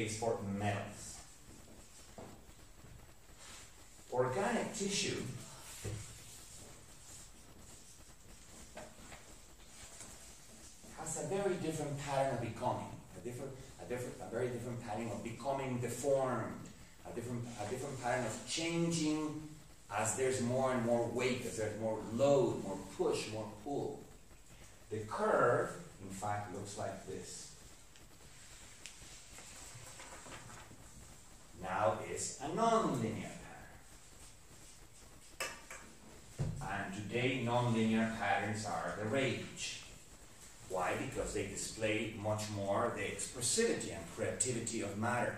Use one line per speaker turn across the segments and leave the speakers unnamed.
case for metals. Organic tissue has a very different pattern of becoming, a different, a different, a very different pattern of becoming deformed, a different, a different pattern of changing as there's more and more weight, as there's more load, more push, more pull. The curve, in fact, looks like this. A nonlinear pattern. And today, nonlinear patterns are the rage. Why? Because they display much more the expressivity and creativity of matter.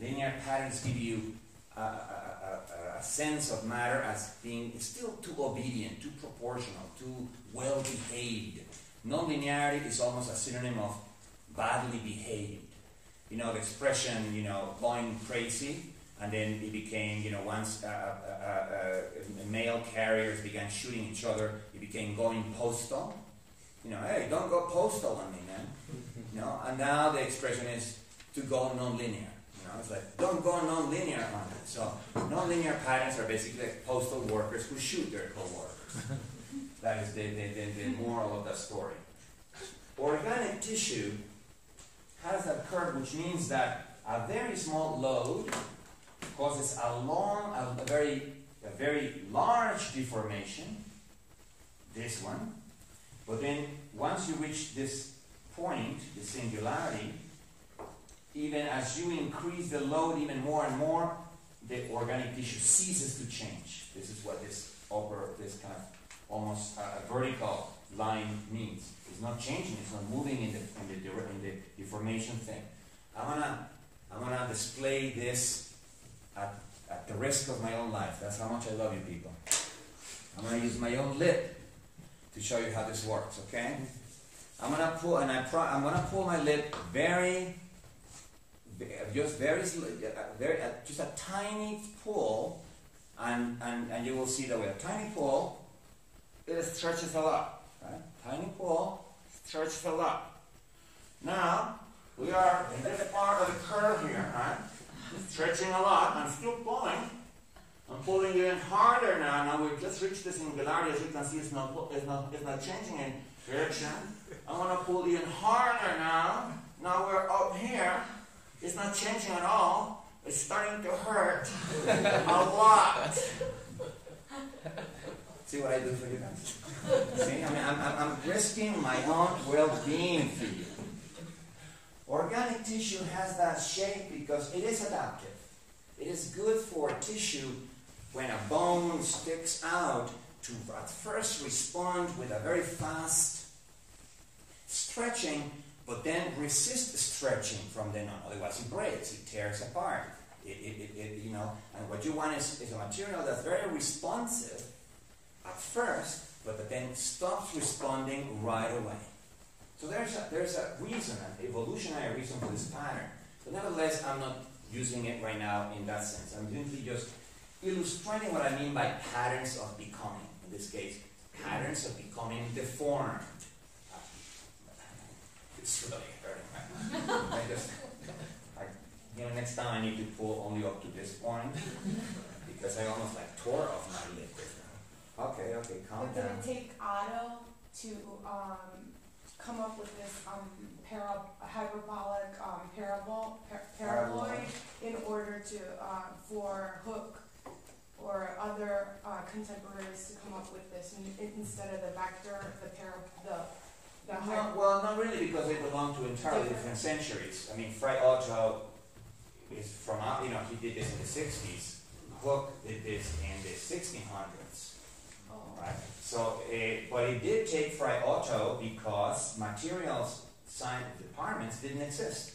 Linear patterns give you a, a, a, a, sense of matter as being still too obedient, too proportional, too well behaved. Nonlinearity is almost a synonym of badly behaved. You know, the expression, you know, going crazy, and then it became, you know, once uh, uh, uh, male carriers began shooting each other, it became going postal you know, hey, don't go postal on me, man. You know, and now the expression is to go non-linear. You know, it's like don't go non-linear on it. So non-linear patterns are basically like postal workers who shoot their co-workers. that is the, the, the, the moral of the story. Organic tissue has that curve, which means that a very small load causes a long, a, a very, a very large deformation. This one, but then once you reach this point, the singularity, even as you increase the load even more and more, the organic tissue ceases to change. This is what this upper, this kind of almost uh, vertical line means. It's not changing. It's not moving in the in the, in the deformation thing. I'm gonna I'm gonna display this at, at the risk of my own life. That's how much I love you people. I'm gonna use my own lip to show you how this works, okay? I'm gonna pull, and I pro, I'm gonna pull my lip very, just very, very, uh, just a tiny pull, and, and, and you will see that with a tiny pull, it stretches a lot, right? Tiny pull, stretches a lot. Now, we are in this part of the curve here, right? Stretching a lot, I'm still pulling, I'm pulling even harder now. Now we've just reached the singularity. As you can see, it's not, it's not, it's not changing in direction. I'm going to pull even harder now. Now we're up here. It's not changing at all. It's starting to hurt a lot. See what I do for you guys? See, I mean, I'm, I'm, I'm risking my own well-being for you. Organic tissue has that shape because it is adaptive. It is good for tissue when a bone sticks out to at first respond with a very fast stretching, but then resist the stretching from then on. Otherwise, it breaks, it tears apart. It, it, it, you know, and what you want is, is a material that's very responsive at first, but that then stops responding right away. So there's a, there's a reason, an evolutionary reason for this pattern. But nevertheless, I'm not using it right now in that sense. I'm simply just illustrating what I mean by patterns of becoming. In this case, patterns of becoming deformed. It's really hurting. I just, I, you know, next time I need to pull only up to this point because I almost like tore off my lip. Okay, okay, calm
but
down.
Did it take Otto to um, come up with this um, para- hyperbolic um, parabol par- paraboloid in order to uh, for Hooke or other uh, contemporaries to come up with this instead of the vector, the para, the the
no, well, not really, because they belong to entirely different, centuries. I mean, Frei Otto is from you know he did this in the '60s. Hooke did this in the 1600s. Right. So, uh, but it did take Frei Otto because materials science departments didn't exist.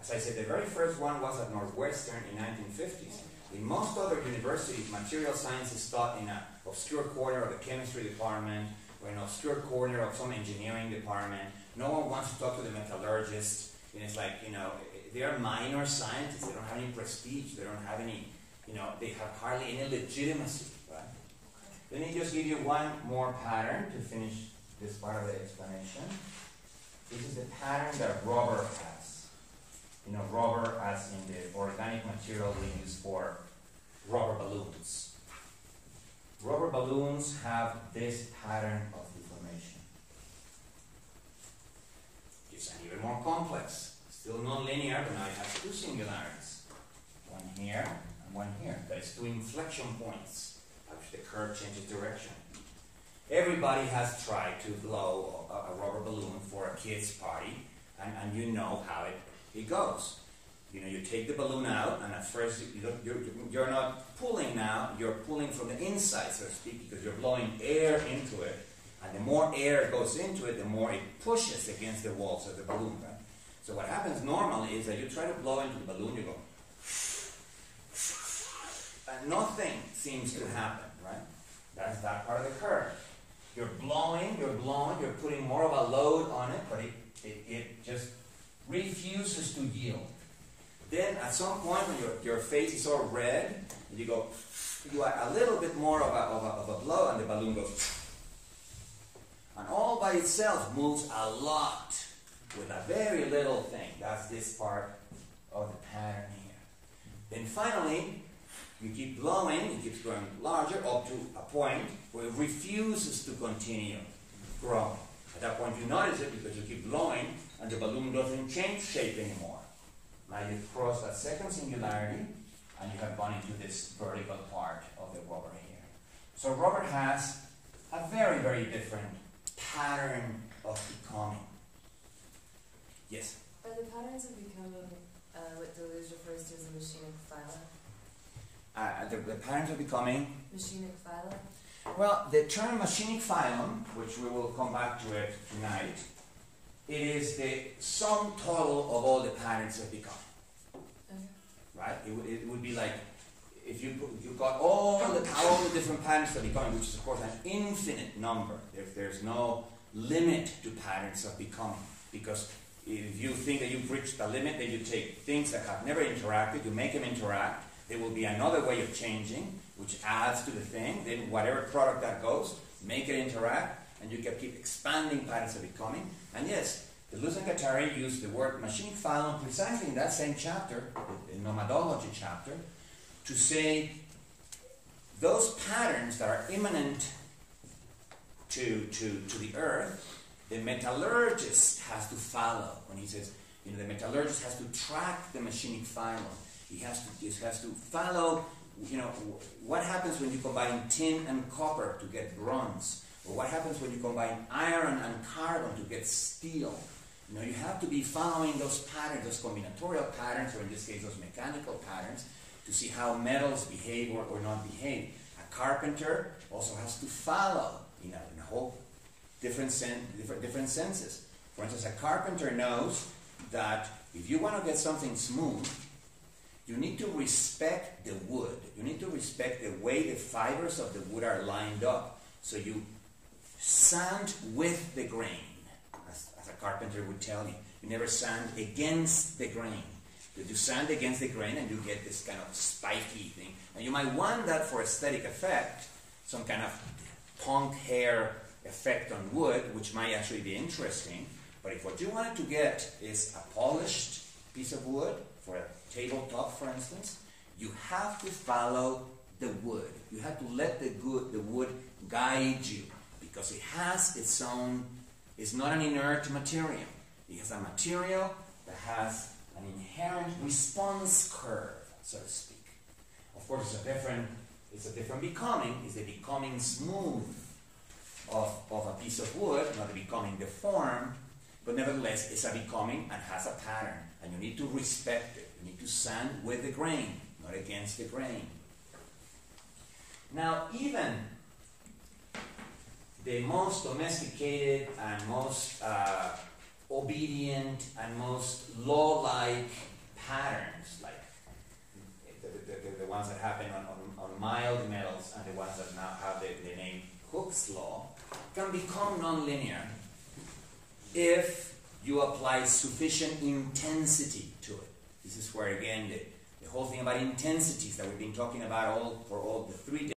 As I said, the very first one was at Northwestern in 1950s. In most other universities, material science is taught in an obscure corner of the chemistry department or an obscure corner of some engineering department. No one wants to talk to the metallurgist. And it's like, you know, they are minor scientists. They don't have any prestige. They don't have any, you know, they have hardly any legitimacy. Let me just give you one more pattern to finish this part of the explanation. This is the pattern that rubber has. you know, rubber as in the organic material we use for rubber balloons. Rubber balloons have this pattern of deformation. It's an even more complex, still non-linear, but now it has two singularities. One here and one here. That is two inflection points the curve changes direction. Everybody has tried to blow a, a rubber balloon for a kid's party, and, and you know how it, it goes. You know, you take the balloon out, and at first you don't, you're, you're not pulling now, you're pulling from the inside, so to speak, because you're blowing air into it. And the more air goes into it, the more it pushes against the walls of the balloon, right? So what happens normally is that you try to blow into the balloon, you go, nothing seems to happen, right? That's that part of the curve. You're blowing, you're blowing, you're putting more of a load on it, but it, it, it just refuses to yield. Then at some point when your, your face is all red, you go, you add a little bit more of a, of a, of a blow and the balloon goes. And all by itself moves a lot with a very little thing. That's this part of the pattern here. Then finally, you keep blowing, it keeps growing larger up to a point where it refuses to continue growing. At that point, you notice it because you keep blowing and the balloon doesn't change shape anymore. Now you've crossed that second singularity and you have gone into this vertical part of the rubber here. So rubber has a very, very different pattern of becoming. Yes?
Are the patterns of becoming uh, what Deleuze refers to as a machinic phyla?
Uh, the, the patterns of becoming
Machinic phyla?
Well, the term machinic phylum, which we will come back to it tonight, it is the sum total of all the patterns of become.
Okay.
Right? It, would- it would be like if you put, you've got all the all the different patterns of becoming, which is of course an infinite number. If there's no limit to patterns of becoming, because if you think that you've reached the limit, then you take things that have never interacted, you make them interact. There will be another way of changing, which adds to the thing. Then whatever product that goes, make it interact, and you can keep expanding patterns of becoming. And yes, Deleuze and Guattari used the word machine phylum precisely in that same chapter, the the nomadology chapter, to say those patterns that are immanent to, to, to the earth, the metallurgist has to follow. When he says, you know, the metallurgist has to track the machinic phylum. He has to, he has to follow, you know, what happens when you combine tin and copper to get bronze? Or what happens when you combine iron and carbon to get steel? You know, you have to be following those patterns, those combinatorial patterns, or in this case, those mechanical patterns, to see how metals behave or, or not behave. A carpenter also has to follow, you know, in a whole different, sen- different, different senses. For instance, a carpenter knows that if you want to get something smooth, you need to respect the wood. You need to respect the way the fibers of the wood are lined up. So you sand with the grain, as, as a carpenter would tell you. You never sand against the grain. You do sand against the grain and you get this kind of spiky thing. And you might want that for aesthetic effect, some kind of punk hair effect on wood, which might actually be interesting. But if what you wanted to get is a polished piece of wood, for a tabletop, for instance, you have to follow the wood. You have to let the, good, the wood guide you because it has its own, it's not an inert material. It has a material that has an inherent response curve, so to speak. Of course, it's a different, it's a different becoming. It's the becoming smooth of, of a piece of wood, not the becoming deformed, but nevertheless, it's a becoming and has a pattern, and you need to respect it. You need to sand with the grain, not against the grain. Now, even the most domesticated and most uh, obedient and most law-like patterns, like the, the, the, ones that happen on, on, on mild metals and the ones that now have the, the name Hooke's law, can become nonlinear if you apply sufficient intensity to it. This is where again the, the whole thing about intensities that we've been talking about all for all the three